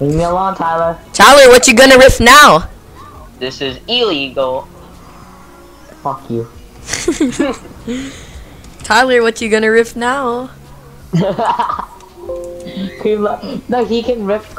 Leave me alone, Tyler. Tyler, what you gonna riff now? This is illegal. Fuck you. Tyler, what you gonna riff now? He no, he can riff.